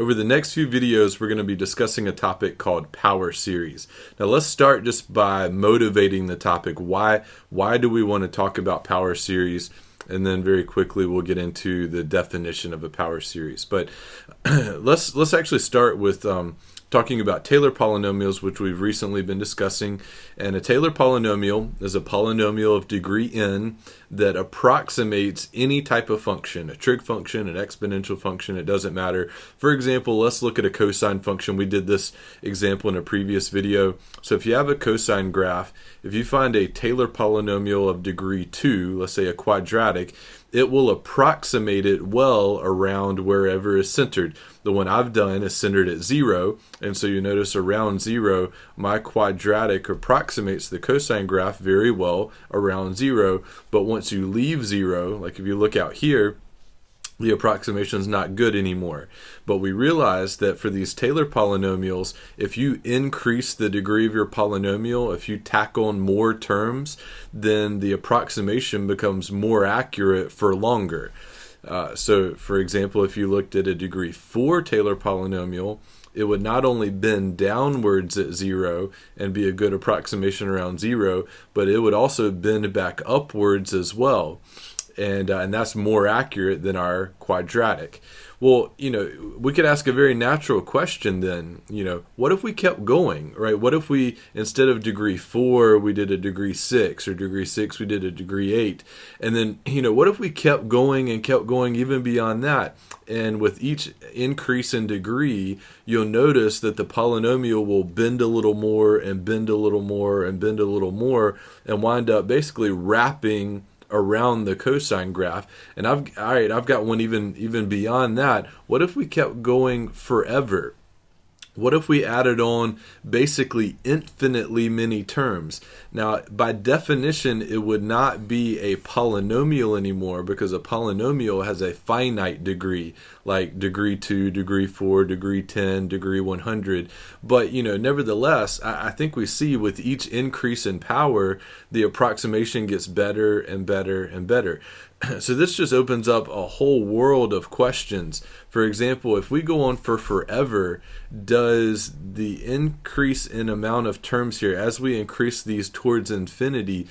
Over the next few videos, we're going to be discussing a topic called power series. Now, let's start just by motivating the topic. Why, why do we want to talk about power series? And then very quickly, we'll get into the definition of a power series. But let's let's actually start with um, talking about Taylor polynomials, which we've recently been discussing. And a Taylor polynomial is a polynomial of degree n that approximates any type of function, a trig function, an exponential function, it doesn't matter. For example, let's look at a cosine function. We did this example in a previous video. So if you have a cosine graph, if you find a Taylor polynomial of degree 2, let's say a quadratic, it will approximate it well around wherever is centered. The one I've done is centered at 0, and so you notice around 0, my quadratic approximates the cosine graph very well around 0, but once you leave 0, like if you look out here, the approximation is not good anymore. But we realize that for these Taylor polynomials, if you increase the degree of your polynomial, if you tack on more terms, then the approximation becomes more accurate for longer. Uh, so, for example, if you looked at a degree 4 Taylor polynomial, it would not only bend downwards at zero and be a good approximation around zero, but it would also bend back upwards as well and uh, and that's more accurate than our quadratic. Well, you know, we could ask a very natural question then, you know, what if we kept going, right? What if we, instead of degree four, we did a degree six, or degree six, we did a degree eight? And then, you know, what if we kept going and kept going even beyond that? And with each increase in degree, you'll notice that the polynomial will bend a little more and bend a little more and bend a little more and wind up basically wrapping around the cosine graph. And I've all right, I've got one even even beyond that. What if we kept going forever? What if we added on basically infinitely many terms? Now, by definition, it would not be a polynomial anymore because a polynomial has a finite degree, like degree 2, degree 4, degree 10, degree 100. But, you know, nevertheless, I, think we see with each increase in power, the approximation gets better and better and better. so this just opens up a whole world of questions. For example, if we go on for forever, does the increase in amount of terms here, as we increase these towards infinity,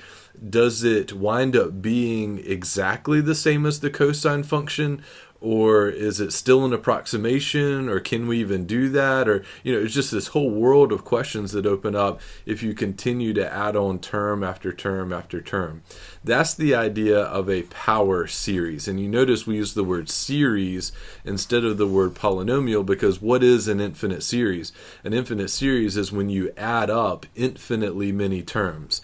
does it wind up being exactly the same as the cosine function? or is it still an approximation or can we even do that? Or you know it's just this whole world of questions that open up if you continue to add on term after term after term. That's the idea of a power series. And you notice we use the word series instead of the word polynomial because what is an infinite series? An infinite series is when you add up infinitely many terms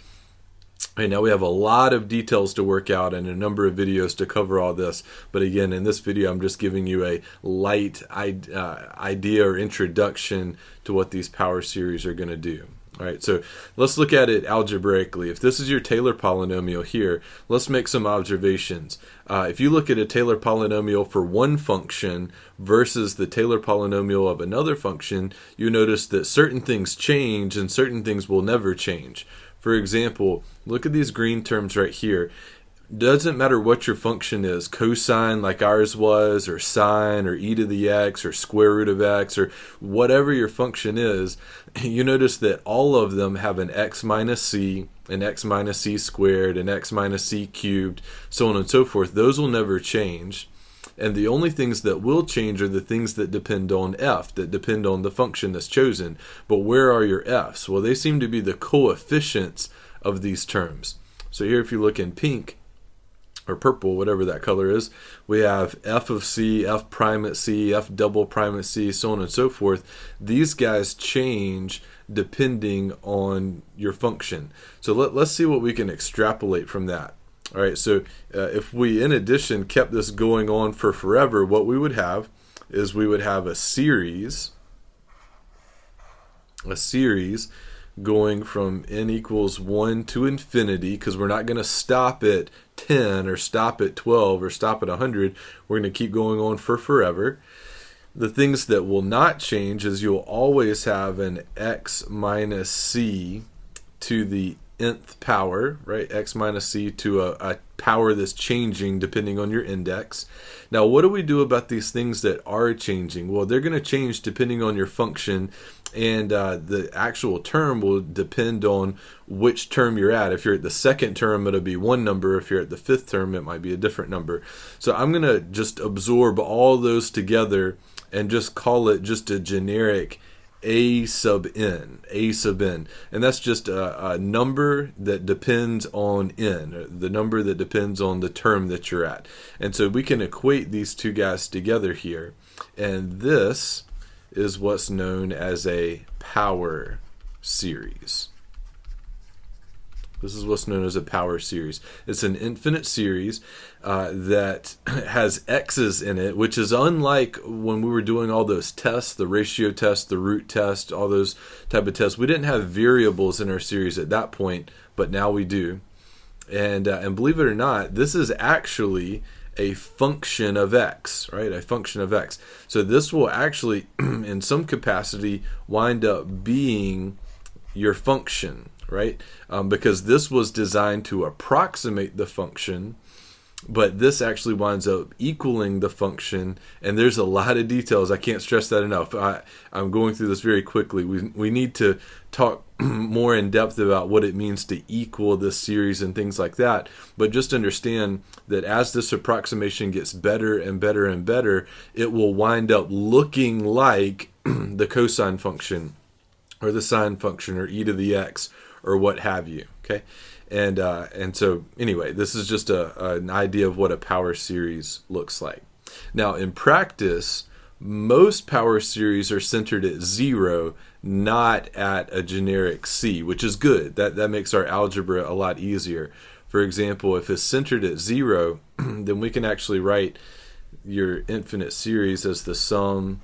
Right now we have a lot of details to work out and a number of videos to cover all this. But again, in this video, I'm just giving you a light uh, idea or introduction to what these power series are going to do. All right, so let's look at it algebraically. If this is your Taylor polynomial here, let's make some observations. Uh, if you look at a Taylor polynomial for one function versus the Taylor polynomial of another function, you notice that certain things change and certain things will never change. For example, look at these green terms right here. Doesn't matter what your function is, cosine like ours was, or sine, or e to the x, or square root of x, or whatever your function is, you notice that all of them have an x minus c, an x minus c squared, an x minus c cubed, so on and so forth. Those will never change. And the only things that will change are the things that depend on f, that depend on the function that's chosen. But where are your f's? Well, they seem to be the coefficients of these terms. So here, if you look in pink, or purple, whatever that color is, we have f of c, f prime at c, f double prime at c, so on and so forth. These guys change depending on your function. So let, let's see what we can extrapolate from that. All right, so uh, if we, in addition, kept this going on for forever, what we would have is we would have a series, a series going from n equals 1 to infinity, because we're not going to stop at 10 or stop at 12 or stop at 100. We're going to keep going on for forever. The things that will not change is you'll always have an x minus c to the nth power, right? X minus c to a, a, power that's changing depending on your index. Now, what do we do about these things that are changing? Well, they're going to change depending on your function, and uh, the actual term will depend on which term you're at. If you're at the second term, it'll be one number. If you're at the fifth term, it might be a different number. So I'm going to just absorb all those together and just call it just a generic a sub n, a sub n, and that's just a, a, number that depends on n, the number that depends on the term that you're at. And so we can equate these two guys together here, and this is what's known as a power series. This is what's known as a power series. It's an infinite series uh, that has x's in it, which is unlike when we were doing all those tests, the ratio test, the root test, all those type of tests. We didn't have variables in our series at that point, but now we do. And uh, and believe it or not, this is actually a function of x, right? A function of x. So this will actually, in some capacity, wind up being your function right? Um, because this was designed to approximate the function, but this actually winds up equaling the function. And there's a lot of details. I can't stress that enough. I, I'm going through this very quickly. We, we need to talk more in depth about what it means to equal this series and things like that. But just understand that as this approximation gets better and better and better, it will wind up looking like the cosine function or the sine function or e to the x or what have you. Okay, and uh, and so anyway, this is just a, an idea of what a power series looks like. Now, in practice, most power series are centered at zero, not at a generic c, which is good. That that makes our algebra a lot easier. For example, if it's centered at zero, then we can actually write your infinite series as the sum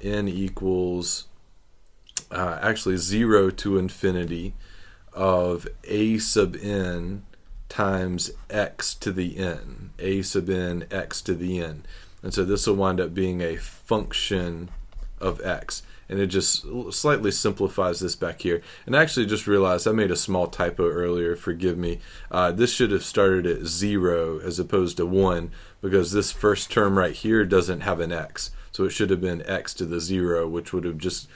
n equals uh, actually zero to infinity of a sub n times x to the n, a sub n x to the n. And so this will wind up being a function of x. And it just slightly simplifies this back here. And I actually just realized I made a small typo earlier, forgive me. Uh, this should have started at 0 as opposed to 1 because this first term right here doesn't have an x. So it should have been x to the 0, which would have just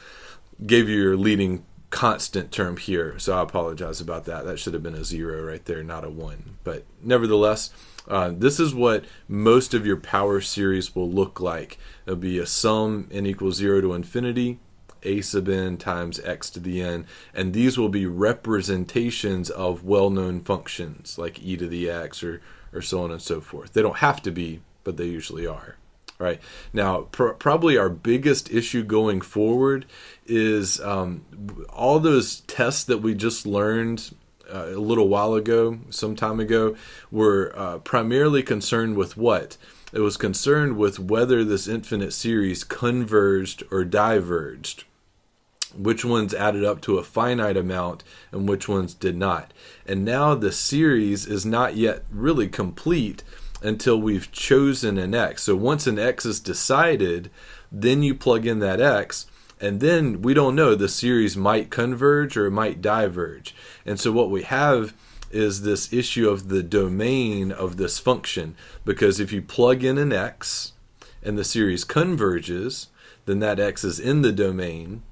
gave you your leading constant term here. So I apologize about that. That should have been a zero right there, not a one. But nevertheless, uh, this is what most of your power series will look like. It'll be a sum n equals zero to infinity, a sub n times x to the n, and these will be representations of well-known functions like e to the x or or so on and so forth. They don't have to be, but they usually are right? Now pr- probably our biggest issue going forward is um, all those tests that we just learned uh, a little while ago some time ago were uh, primarily concerned with what? It was concerned with whether this infinite series converged or diverged. Which ones added up to a finite amount and which ones did not. And now the series is not yet really complete until we've chosen an x. So once an x is decided, then you plug in that x, and then we don't know. The series might converge or it might diverge. And so what we have is this issue of the domain of this function. Because if you plug in an x and the series converges, then that x is in the domain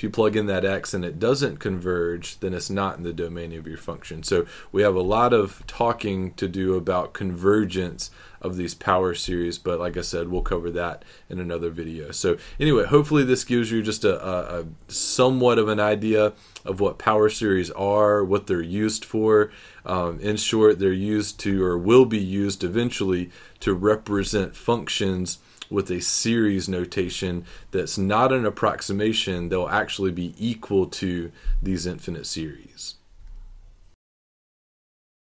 if you plug in that x and it doesn't converge, then it's not in the domain of your function. So we have a lot of talking to do about convergence of these power series, but like I said, we'll cover that in another video. So anyway, hopefully this gives you just a, a, a somewhat of an idea of what power series are, what they're used for. Um, in short, they're used to or will be used eventually to represent functions with a series notation that's not an approximation, they'll actually be equal to these infinite series.